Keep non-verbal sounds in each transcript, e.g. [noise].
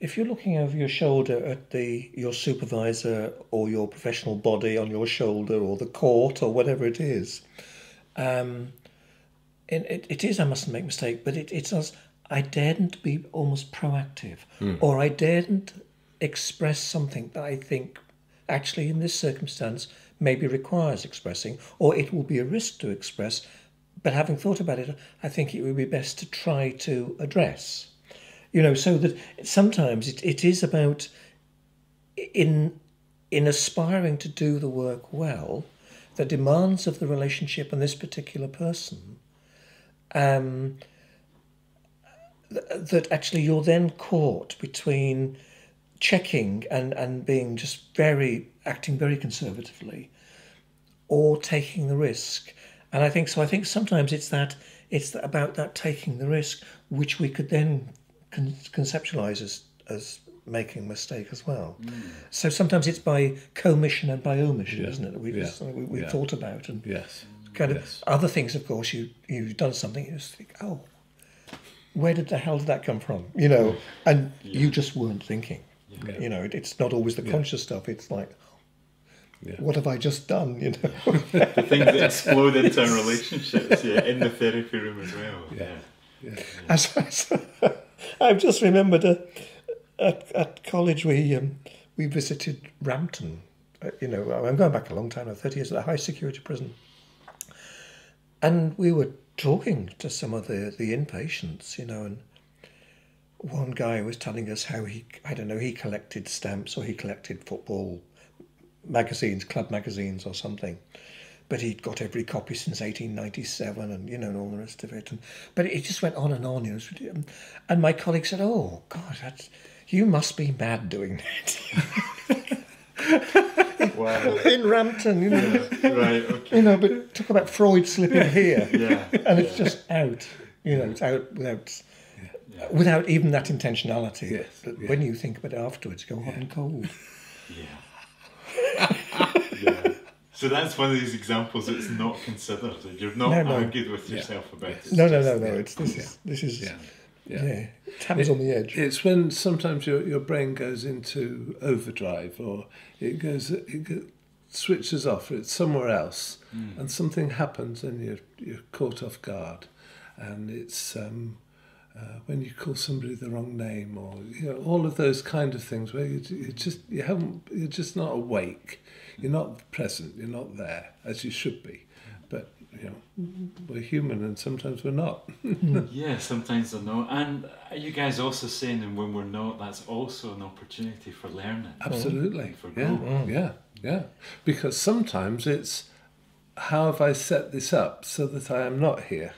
if you're looking over your shoulder at the your supervisor or your professional body on your shoulder or the court or whatever it is, um, it, it, it is I mustn't make mistake, but it, it's us. I daren't be almost proactive, or I daren't express something that I think actually in this circumstance maybe requires expressing, or it will be a risk to express. But having thought about it, I think it would be best to try to address. You know, so that sometimes it, it is about in in aspiring to do the work well, the demands of the relationship and this particular person, um, th- that actually you're then caught between checking and, and being just very acting very conservatively or taking the risk. And I think so. I think sometimes it's that it's about that taking the risk, which we could then con- conceptualize as as making a mistake as well. Mm. So sometimes it's by commission and by omission, isn't it? that We, Yeah. just, we, we've Yeah. thought about and Yes. kind of Yes. other things. Of course, you you've done something. You just think, oh, where did the hell did that come from? You know, and you just weren't thinking. You know, it, it's not always the conscious stuff. It's like, Yeah. what have I just done? You know. [laughs] The things that [laughs] explode into our relationships, yeah, in the therapy room as well. Yeah. Yeah. As, [laughs] I've just remembered uh at, at college we um, we visited Rampton. Uh, you know, I'm going back a long time, now, 30 years, a high security prison. And we were talking to some of the, the inpatients, you know, and one guy was telling us how he, I don't know, he collected stamps or he collected football magazines, club magazines or something. But he'd got every copy since 1897 and, you know, and all the rest of it. And, but it just went on and on. You know, ridiculous. Um, and my colleague said, oh, God, that's, you must be mad doing that. [laughs] Wow. In Rampton, you know. right, okay. You know, but talk about Freud slipping here. Yeah. and it's just out. You know, it's out without without even that intentionality. Yes, But yeah. when you think about it afterwards, go hot and cold. Yeah. Yeah. So that's one of these examples that's not considered. You've not No, no. argued with yourself about it. No, no, no, no. It's this is this is Yeah. yeah. Yeah. Taps on the edge. It's when sometimes your, your brain goes into overdrive or it goes it go, switches off. It's somewhere else, and something happens, and you're you're caught off guard, and it's um, uh, when you call somebody the wrong name or you know all of those kind of things where you, you just you haven't you're just not awake. You're not present. You're not there as you should be, but you know we're human and sometimes we're not. [laughs] Yeah, sometimes we're not. And are you guys also saying and when we're not, that's also an opportunity for learning? Absolutely. For Yeah, growth. yeah, yeah. Because sometimes it's how have I set this up so that I am not here?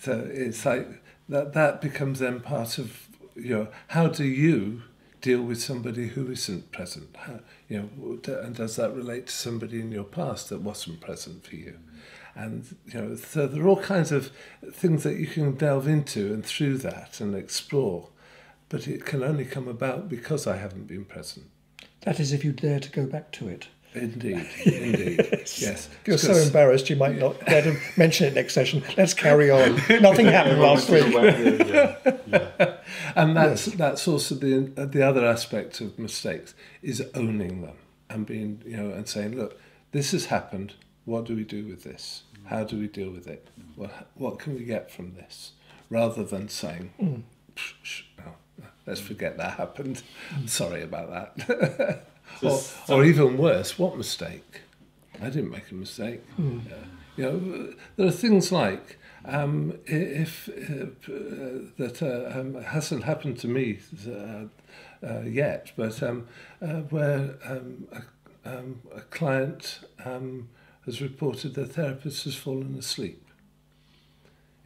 So it's like that that becomes then part of you know, how do you deal with somebody who isn't present? How, you know, and does that relate to somebody in your past that wasn't present for you? And you know, so there are all kinds of things that you can delve into and through that and explore, but it can only come about because I haven't been present. That is if you dare to go back to it. Indeed, [laughs] indeed, yes. If you're so embarrassed you might not dare to mention it next session. Let's carry on. [laughs] Nothing happened last week. yeah. yeah. [laughs] and that's that's also the the other aspect of mistakes is owning them and being you know and saying, look, this has happened. What do we do with this? How do we deal with it? What what can we get from this? Rather than saying, mm. "Psh, psh, no, let's forget that happened. Sorry about that. Or, or even worse, what mistake? I didn't make a mistake. Yeah. You know, there are things like um, if uh, uh, that uh, um, hasn't happened to me uh, uh, yet, but um, uh, where um, a, um, a client um, has reported their therapist has fallen asleep.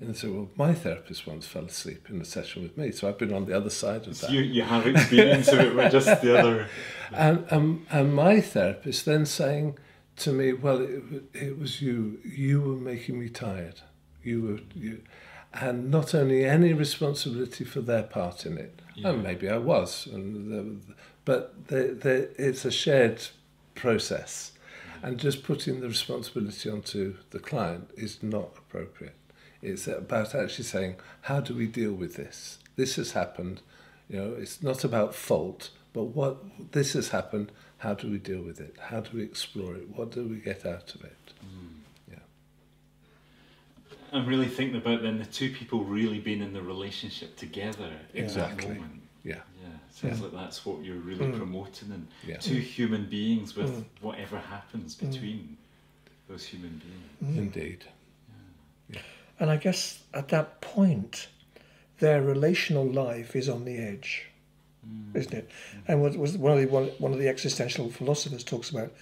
And said, well, my therapist once fell asleep in a session with me, so I've been on the other side of that. You, you have experience of it, but just the [laughs] other. And, um, and my therapist then saying to me, "Well, it, it was you. You were making me tired. You were you, and not only any responsibility for their part in it. And maybe I was, and the, but the, the, it's a shared process, and just putting the responsibility onto the client is not appropriate. It's about actually saying, how do we deal with this? This has happened. You know, it's not about fault, but what this has happened. How do we deal with it? How do we explore it? What do we get out of it? Yeah. I'm really thinking about then the two people really being in the relationship together Exactly. Yeah, Yeah, sounds Yeah. like that's what you're really Mm. promoting, and yeah, two human beings with Mm. whatever happens between those human beings. Mm. indeed. And I guess at that point, their relational life is on the edge, Mm. isn't it? And what was one of the one, one of the existential philosophers talks about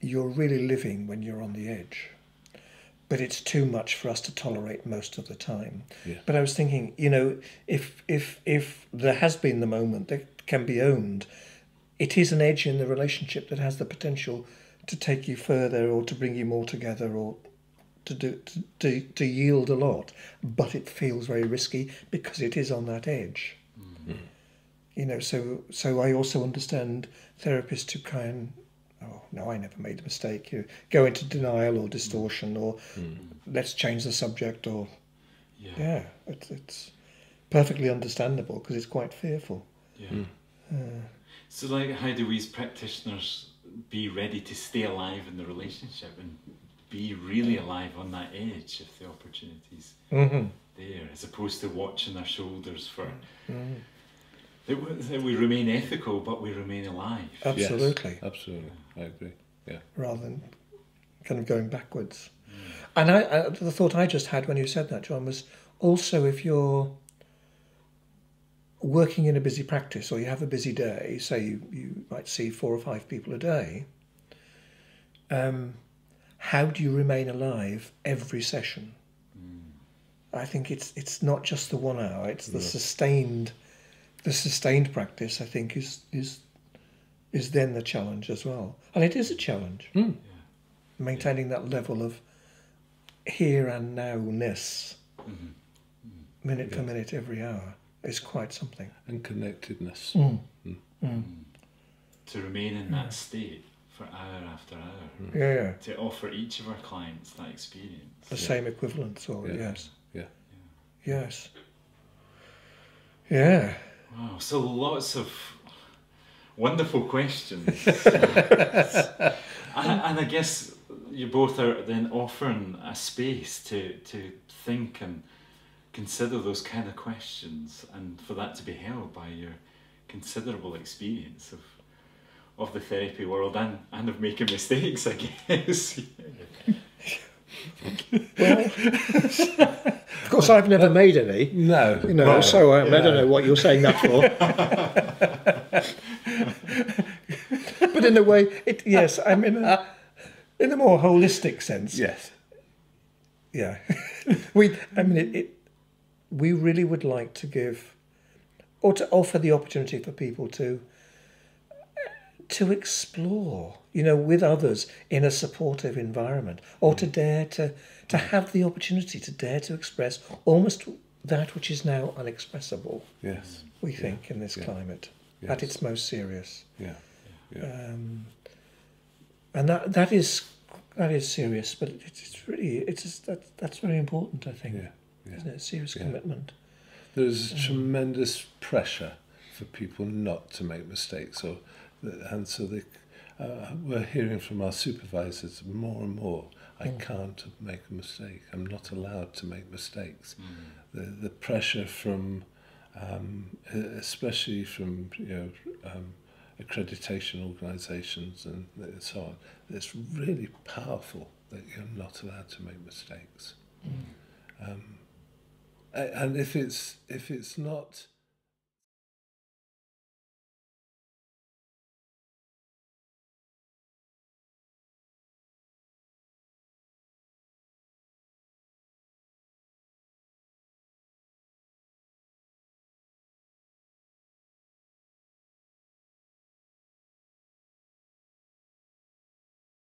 you're really living when you're on the edge. But it's too much for us to tolerate most of the time. Yeah. But I was thinking, you know, if if if there has been the moment that can be owned, it is an edge in the relationship that has the potential to take you further or to bring you more together or to do to, to, to yield a lot, but it feels very risky because it is on that edge. Mm-hmm. Hmm. You know, so so I also understand therapists who kind oh no, I never made a mistake. You go into denial or distortion or hmm. let's change the subject or Yeah, yeah, it's it's perfectly understandable because it's quite fearful. yeah. Hmm. Uh. So, like, how do we as practitioners be ready to stay alive in the relationship and be really alive on that edge if the opportunities Mm-hmm. there, as opposed to watching our shoulders for Mm-hmm. that we, that we remain ethical but we remain alive. Absolutely. Yes, absolutely. I agree. Yeah. rather than kind of going backwards. And I, I, the thought I just had when you said that, John, was also if you're working in a busy practice or you have a busy day, say you, you might see four or five people a day, um, how do you remain alive every session? I think it's it's not just the one hour; it's the sustained, the sustained practice. I think is is is then the challenge as well, and it is a challenge hmm. maintaining that level of here and now-ness Mhm. minute for minute every hour is quite something. And connectedness. Hmm. Hmm. To remain in that state for hour after hour. Hmm. Yeah, yeah. To offer each of our clients that experience. The same equivalence, or Yeah. yes. Yeah. Yes. Yeah. Wow, so lots of wonderful questions. [laughs] and, and I guess you both are then offering a space to, to think and consider those kind of questions and for that to be held by your considerable experience of of the therapy world and, and of making mistakes, I guess. [laughs] Of course, I've never made any. No. You know, no. so um, I don't know what you're saying that for. [laughs] but in a way, it yes, I mean, uh, in a more holistic sense, Yes. yeah. [laughs] we, I mean, it, it. We really would like to give, or to offer the opportunity for people to, to explore, you know, with others in a supportive environment, or to dare to to have the opportunity to dare to express almost that which is now unexpressible. Yes. We think in this yeah, climate at its most serious, Yeah. Yeah. um, and that that is that is serious, but it's, it's really it's just, that that's very important. I think, Yeah. Yeah. isn't it? Serious Yeah. commitment. There's tremendous pressure for people not to make mistakes, or and so they, uh, we're hearing from our supervisors more and more. I can't make a mistake. I'm not allowed to make mistakes. The the pressure from, um, especially from you know, um, accreditation organisations and so on. It's really powerful that you're not allowed to make mistakes. Um, and if it's if it's not